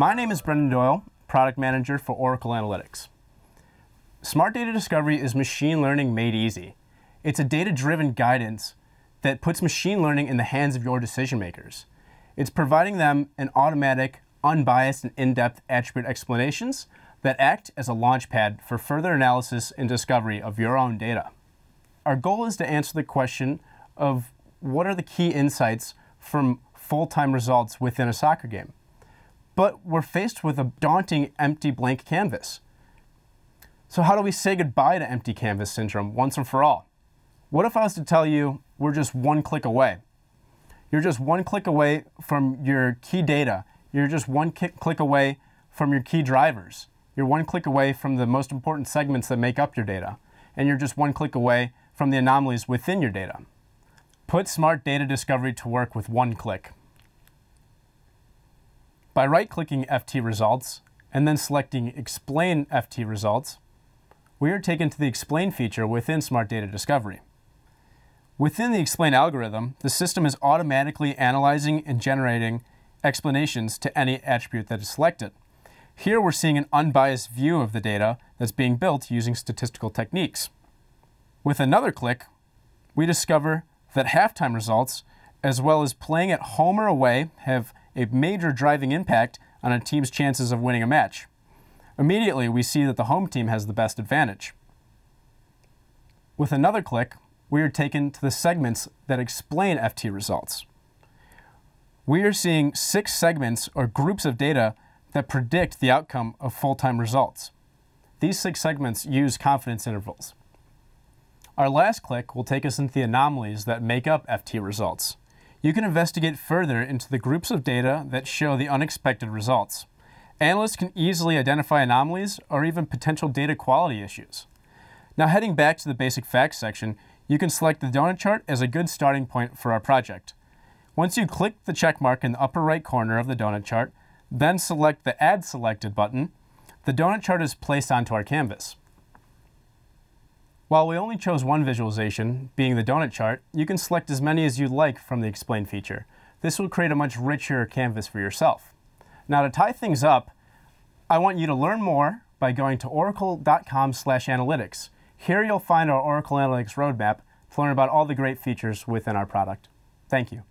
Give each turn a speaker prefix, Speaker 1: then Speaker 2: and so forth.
Speaker 1: My name is Brendan Doyle, Product Manager for Oracle Analytics. Smart Data Discovery is machine learning made easy. It's a data-driven guidance that puts machine learning in the hands of your decision makers. It's providing them an automatic, unbiased, and in-depth attribute explanations that act as a launchpad for further analysis and discovery of your own data. Our goal is to answer the question of what are the key insights from full-time results within a soccer game. But we're faced with a daunting empty blank canvas. So how do we say goodbye to empty canvas syndrome once and for all? What if I was to tell you we're just one click away? You're just one click away from your key data. You're just one click away from your key drivers. You're one click away from the most important segments that make up your data. And you're just one click away from the anomalies within your data. Put smart data discovery to work with one click. By right-clicking FT results and then selecting Explain FT results, we are taken to the Explain feature within Smart Data Discovery. Within the Explain algorithm, the system is automatically analyzing and generating explanations to any attribute that is selected. Here we're seeing an unbiased view of the data that's being built using statistical techniques. With another click, we discover that halftime results, as well as playing at home or away, have a major driving impact on a team's chances of winning a match. Immediately, we see that the home team has the best advantage. With another click, we are taken to the segments that explain FT results. We are seeing six segments or groups of data that predict the outcome of full-time results. These six segments use confidence intervals. Our last click will take us into the anomalies that make up FT results. You can investigate further into the groups of data that show the unexpected results. Analysts can easily identify anomalies or even potential data quality issues. Now heading back to the basic facts section, you can select the donut chart as a good starting point for our project. Once you click the check mark in the upper right corner of the donut chart, then select the Add Selected button, the donut chart is placed onto our canvas. While we only chose one visualization, being the donut chart, you can select as many as you'd like from the Explain feature. This will create a much richer canvas for yourself. Now to tie things up, I want you to learn more by going to oracle.com analytics. Here you'll find our Oracle Analytics roadmap to learn about all the great features within our product. Thank you.